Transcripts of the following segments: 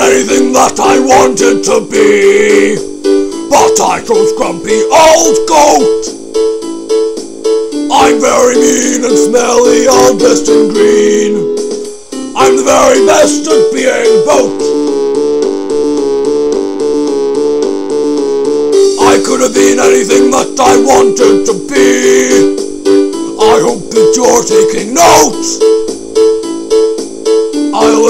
anything that I wanted to be. But I chose grumpy old goat. I'm very mean and smelly, all dressed in green. I'm the very best at being boat. I could have been anything that I wanted to be. I hope that you're taking notes.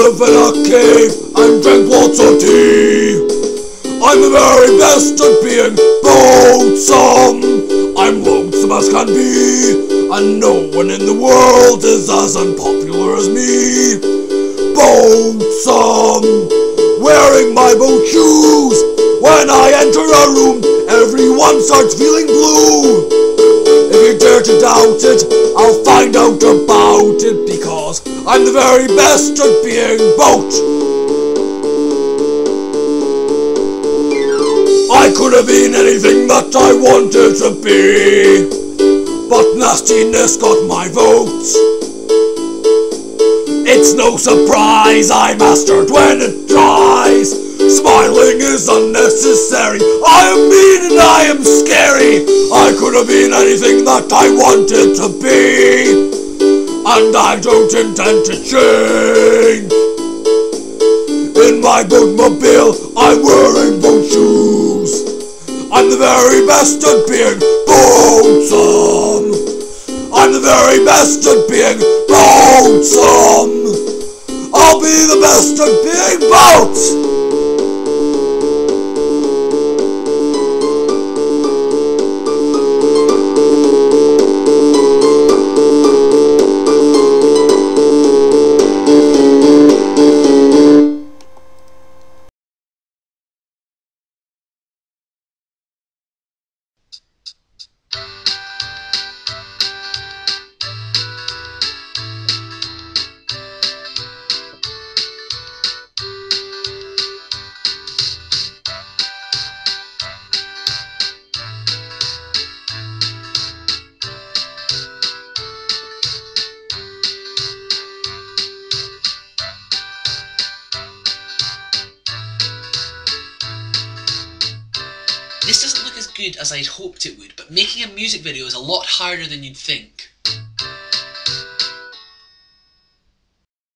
Live in a cave and drink lots of tea. I'm the very best at being lonesome. I'm lonesome as can be, and no one in the world is as unpopular as me. Lonesome, wearing my boat shoes. When I enter a room, everyone starts feeling blue. If you dare to doubt it, I'll find out about it because I'm the very best at being boat. I could have been anything that I wanted to be, but nastiness got my votes. It's no surprise I mastered when it dries. Smiling is unnecessary. I am mean and I am scary. I could have been anything that I wanted to be. And I don't intend to change. In my boatmobile, I'm wearing boat shoes. I'm the very best at being lonesome. I'm the very best at being lonesome. I'll be the best at being boat. This doesn't look as good as I'd hoped it would, but making a music video is a lot harder than you'd think.